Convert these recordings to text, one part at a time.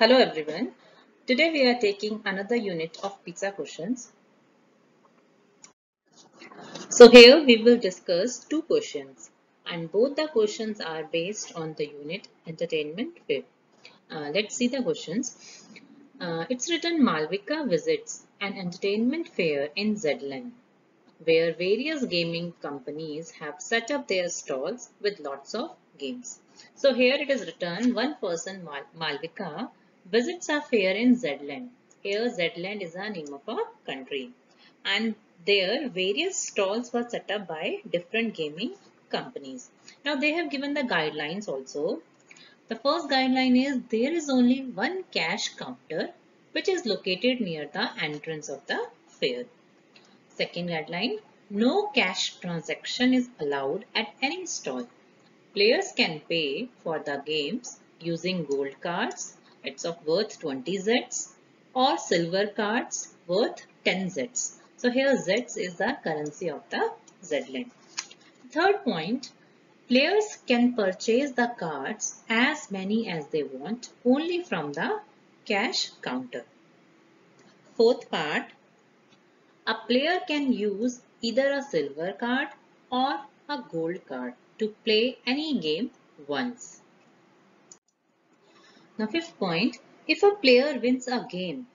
Hello everyone. Today we are taking another unit of PISA questions. So here we will discuss two questions and both the questions are based on the unit entertainment fair. Uh, let's see the questions. Uh, it's written Malvika visits an entertainment fair in Zedland where various gaming companies have set up their stalls with lots of games. So here it is written one person Mal Malvika visits a fair in Zedland. Here Zedland is a name of a country and there various stalls were set up by different gaming companies. Now they have given the guidelines also. The first guideline is there is only one cash counter which is located near the entrance of the fair. Second guideline, no cash transaction is allowed at any stall. Players can pay for the games using gold cards, it's of worth 20 Zs or silver cards worth 10 Zs. So here Zs is the currency of the Zland. Third point, players can purchase the cards as many as they want only from the cash counter. Fourth part, a player can use either a silver card or a gold card to play any game once. Now fifth point, if a player wins a game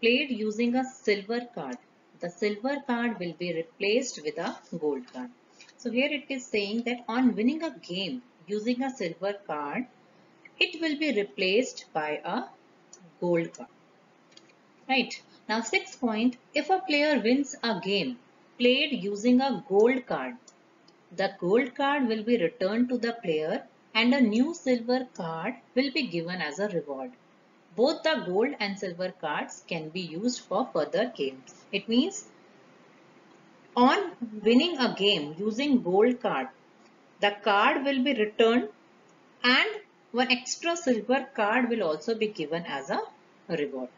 played using a silver card, the silver card will be replaced with a gold card. So here it is saying that on winning a game using a silver card, it will be replaced by a gold card. Right. Now sixth point, if a player wins a game played using a gold card, the gold card will be returned to the player and a new silver card will be given as a reward. Both the gold and silver cards can be used for further games. It means on winning a game using gold card, the card will be returned and one extra silver card will also be given as a reward.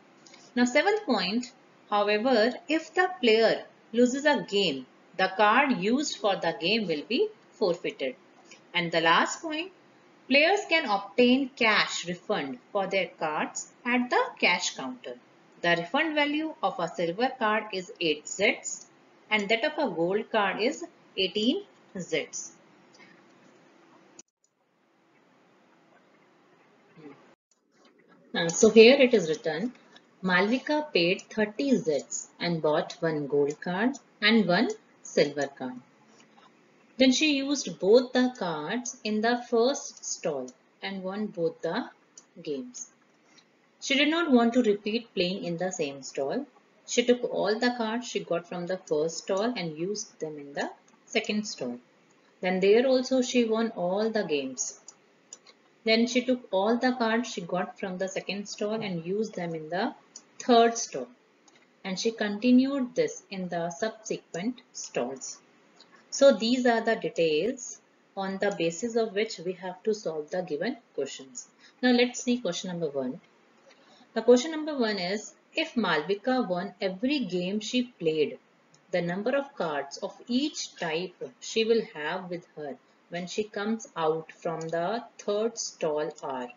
Now seventh point, however, if the player loses a game, the card used for the game will be forfeited. And the last point, players can obtain cash refund for their cards at the cash counter. The refund value of a silver card is 8 Zs and that of a gold card is 18 Zs. Uh, so here it is written Malvika paid 30 Zs and bought one gold card and one silver card. Then she used both the cards in the first stall and won both the games. She did not want to repeat playing in the same stall. She took all the cards she got from the first stall and used them in the second stall. Then there also she won all the games. Then she took all the cards she got from the second stall and used them in the third stall and she continued this in the subsequent stalls. So these are the details on the basis of which we have to solve the given questions. Now let's see question number one. The question number one is if Malvika won every game she played, the number of cards of each type she will have with her when she comes out from the third stall are.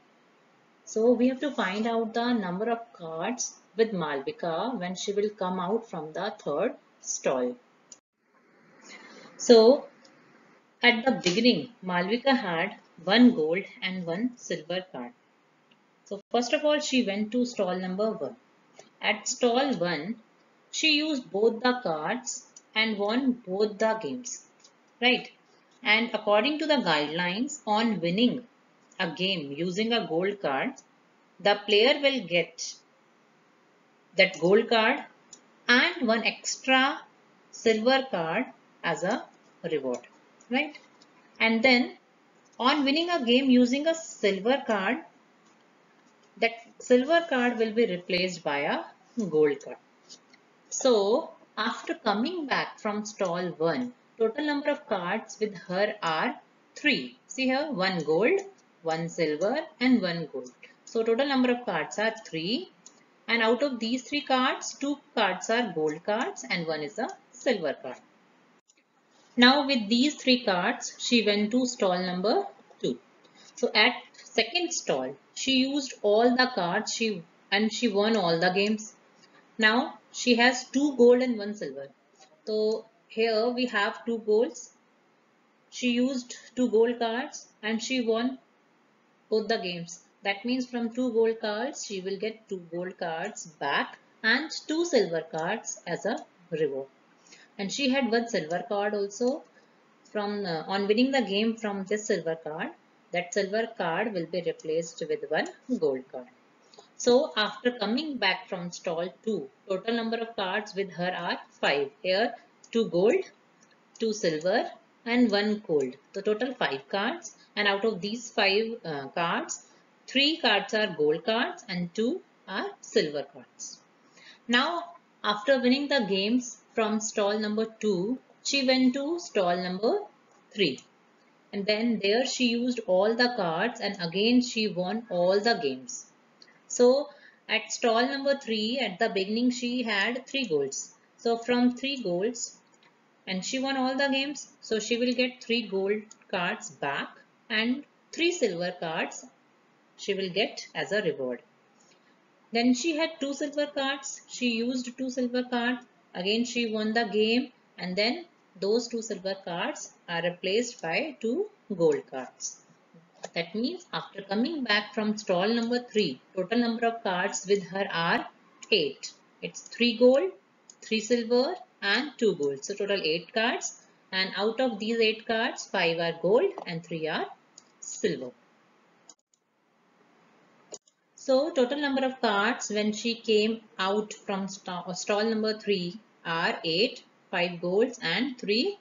So we have to find out the number of cards with Malvika when she will come out from the third stall. So at the beginning, Malvika had one gold and one silver card. So first of all, she went to stall number one. At stall one, she used both the cards and won both the games, right? And according to the guidelines on winning a game using a gold card, the player will get that gold card and one extra silver card as a reward right? And then on winning a game using a silver card that silver card will be replaced by a gold card. So after coming back from stall 1 total number of cards with her are 3 see here one gold one silver and one gold. So total number of cards are 3 and out of these three cards, two cards are gold cards and one is a silver card. Now with these three cards, she went to stall number 2. So at second stall, she used all the cards she and she won all the games. Now she has two gold and one silver. So here we have two golds. She used two gold cards and she won both the games. That means from two gold cards, she will get two gold cards back and two silver cards as a reward. And she had one silver card also from uh, on winning the game from this silver card. That silver card will be replaced with one gold card. So after coming back from stall 2, total number of cards with her are 5. Here 2 gold, 2 silver and 1 gold. The total 5 cards and out of these 5 uh, cards, 3 cards are gold cards and 2 are silver cards. Now after winning the games from stall number 2, she went to stall number 3 and then there she used all the cards and again she won all the games. So at stall number 3 at the beginning she had 3 golds. So from 3 golds and she won all the games so she will get 3 gold cards back and 3 silver cards she will get as a reward. Then she had 2 silver cards. She used 2 silver cards. Again she won the game and then those 2 silver cards are replaced by 2 gold cards. That means after coming back from stall number 3, total number of cards with her are 8. It's 3 gold, 3 silver and 2 gold. So total 8 cards and out of these 8 cards, 5 are gold and 3 are silver. So total number of cards when she came out from stall, stall number 3 are 8, 5 golds and 3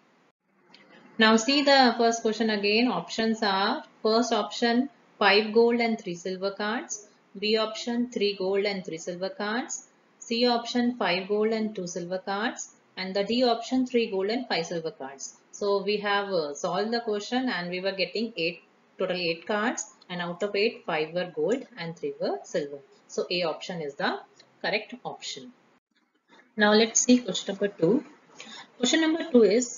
now see the first question again. Options are first option 5 gold and 3 silver cards. B option 3 gold and 3 silver cards. C option 5 gold and 2 silver cards. And the D option 3 gold and 5 silver cards. So we have uh, solved the question and we were getting 8 total 8 cards and out of 8 5 were gold and 3 were silver. So A option is the correct option. Now let's see question number 2. Question number 2 is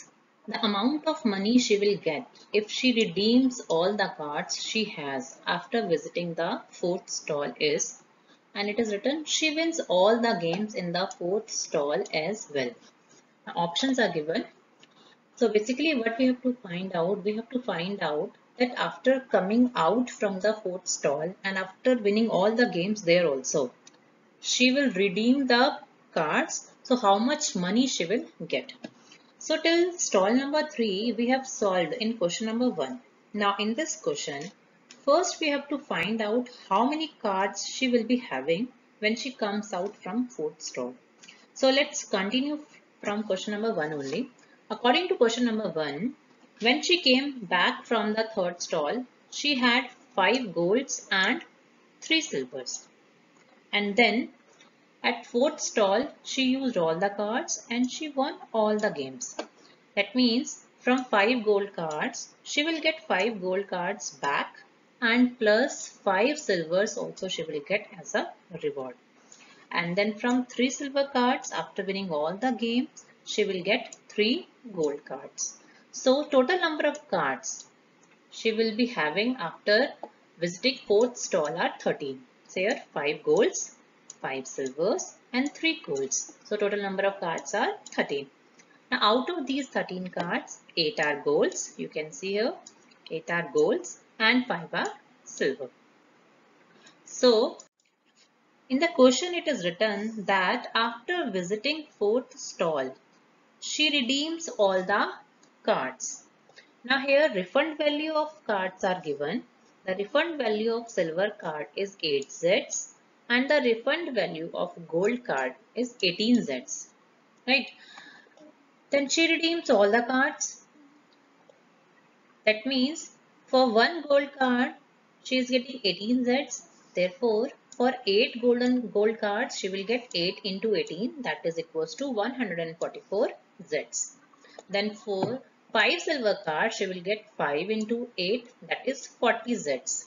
the amount of money she will get if she redeems all the cards she has after visiting the fourth stall is and it is written she wins all the games in the fourth stall as well. Now, options are given. So basically what we have to find out, we have to find out that after coming out from the fourth stall and after winning all the games there also, she will redeem the cards. So how much money she will get. So till stall number 3 we have solved in question number 1. Now in this question first we have to find out how many cards she will be having when she comes out from fourth stall. So let's continue from question number 1 only. According to question number 1 when she came back from the third stall she had 5 golds and 3 silvers. And then at fourth stall, she used all the cards and she won all the games. That means from 5 gold cards, she will get 5 gold cards back and plus 5 silvers also she will get as a reward. And then from 3 silver cards, after winning all the games, she will get 3 gold cards. So total number of cards she will be having after visiting 4th stall are 13. So here 5 golds, 5 silvers and 3 golds. So total number of cards are 13. Now out of these 13 cards, 8 are golds. You can see here 8 are golds and 5 are silver. So in the question it is written that after visiting 4th stall, she redeems all the cards. Now here refund value of cards are given. The refund value of silver card is 8 Zs and the refund value of gold card is 18 Zs. Right? Then she redeems all the cards. That means for one gold card, she is getting 18 Zs. Therefore, for 8 golden gold cards, she will get 8 into 18 that is equals to 144 Zs. Then for 5 silver cards, she will get 5 into 8 that is 40 Zs.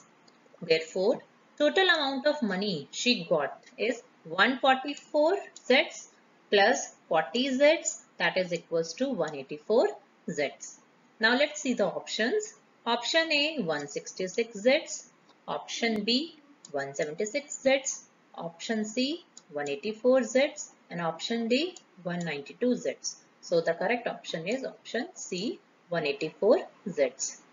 Therefore, Total amount of money she got is 144 Zs plus 40 Zs that is equals to 184 Zs. Now let's see the options. Option A 166 Zs, option B 176 Zs, option C 184 Zs and option D 192 Zs. So the correct option is option C 184 Zs.